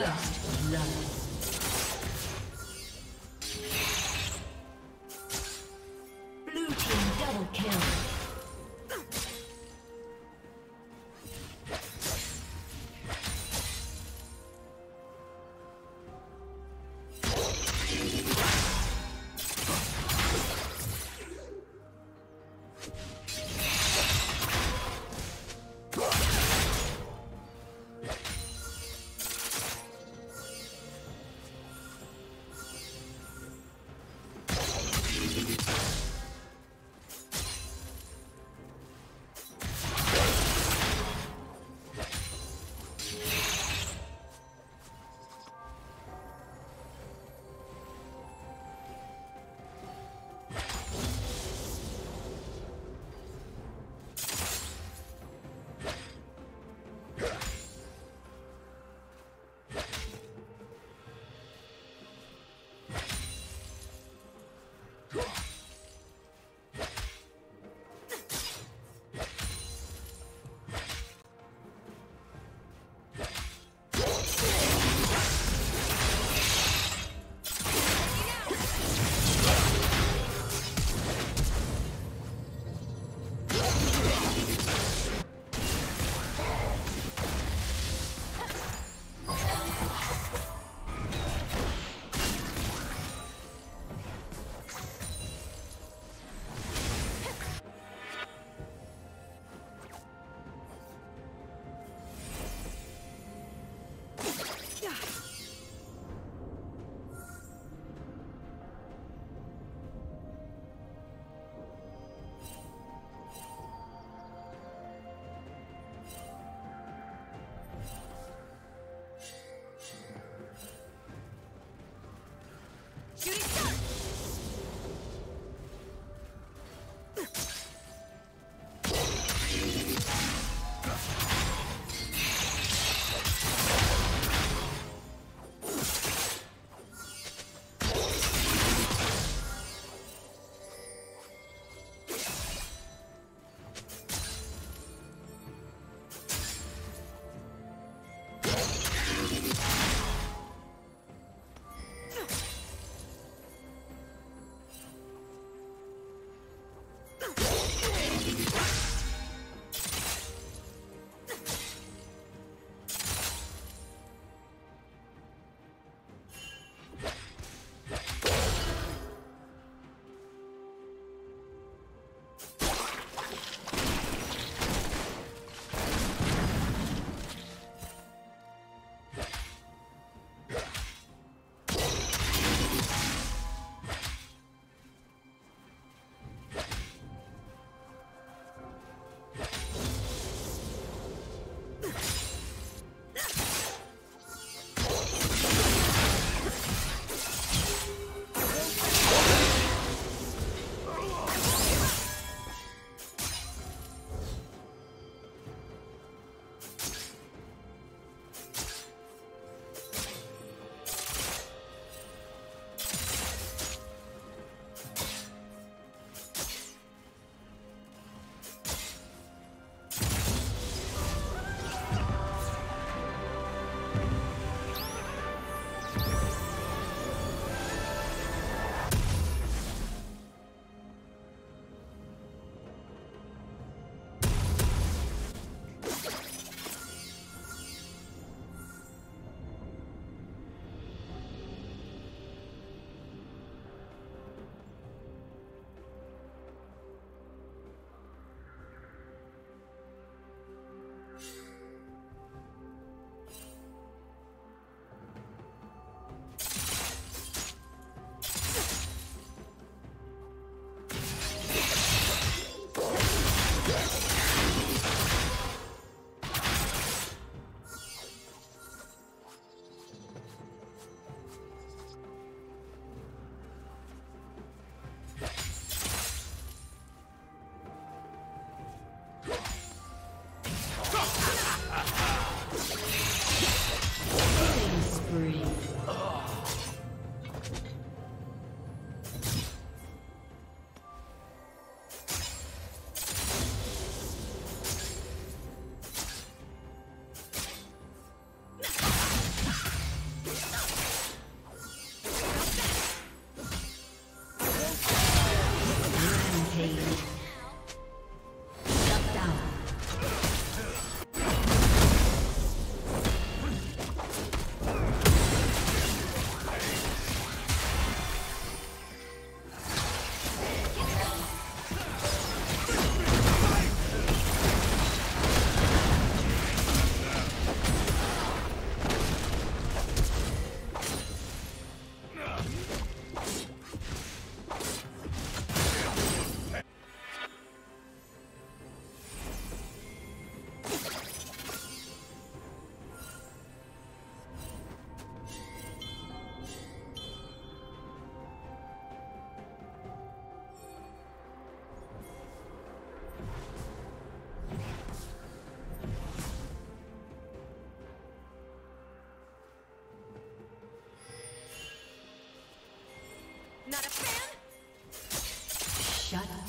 First love.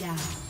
Down.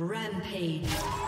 Rampage.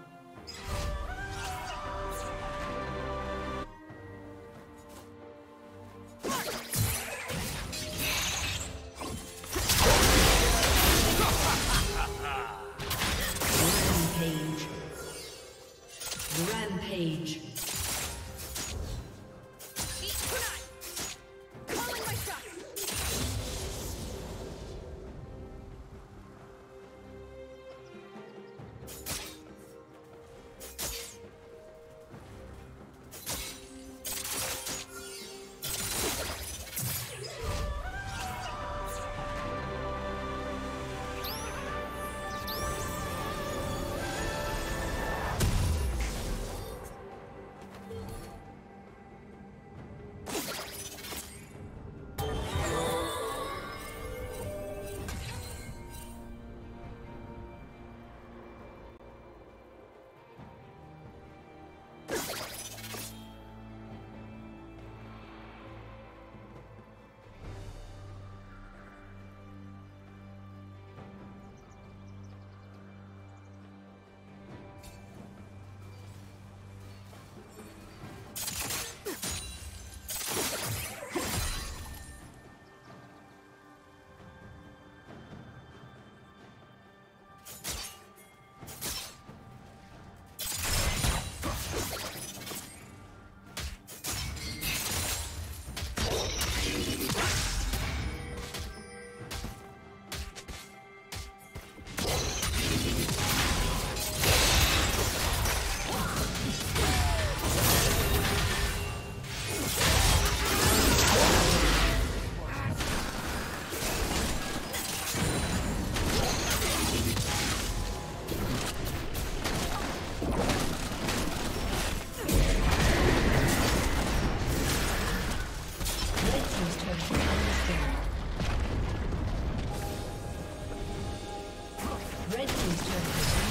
Red Team's turret